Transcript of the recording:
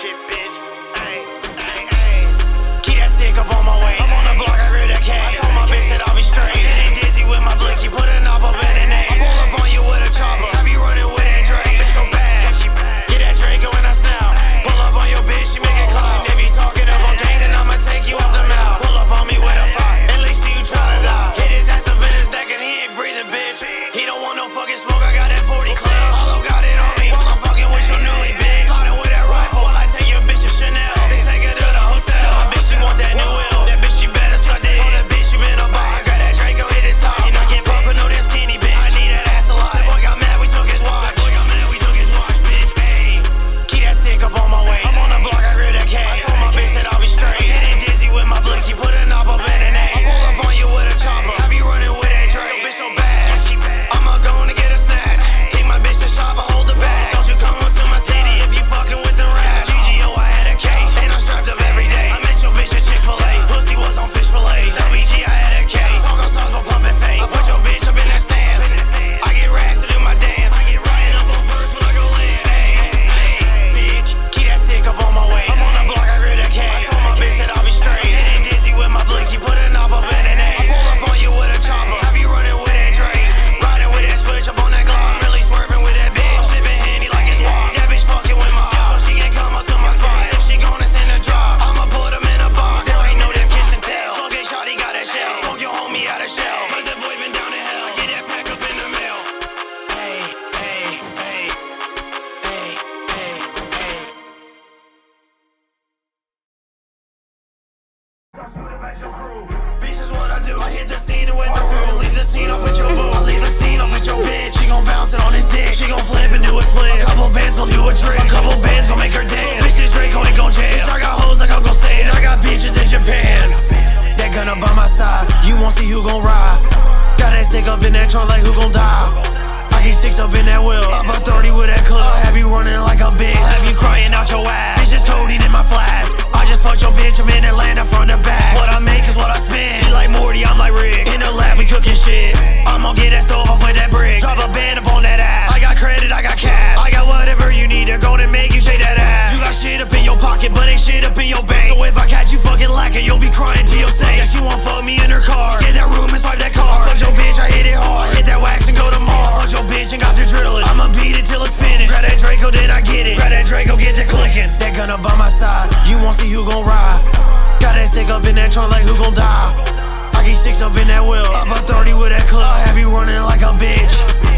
Chip What I do. I hit the scene and went. Leave the scene off with your boo. I leave the scene off with your bitch. She gon' bounce it on his dick. She gon' flip and do a split. A couple bands gon' do a trick. A couple bands gon' make her dance. Bitch, this Draco ain't gon' jam. I got hoes like Uncle Sam. And I got bitches in Japan. That gun up by my side. You won't see who gon' ride. Got that stick up in that trunk like who gon' die. I get six up in that wheel. Up 30 with that club. Have you running like a bitch. Have you crying out your ass. Bitch, it's in my flask. I just fucked your bitch. I'm in Atlanta from the back. it, but ain't shit up in your bank. So if I catch you fucking lacking, you'll be crying to your safe. Yeah, she won't fuck me in her car. Get that room and swipe that car. I fuck your bitch, I hit it hard. Hit that wax and go to Mars. fucked your bitch and got to drilling. I'ma beat it till it's finished. Grab that Draco, then I get it. Grab that Draco, get to clicking. That gun up by my side, you won't see who gon' ride. Got that stick up in that trunk like who gon' die. I get six up in that wheel. Up a 30 with that club. Have you running like a bitch.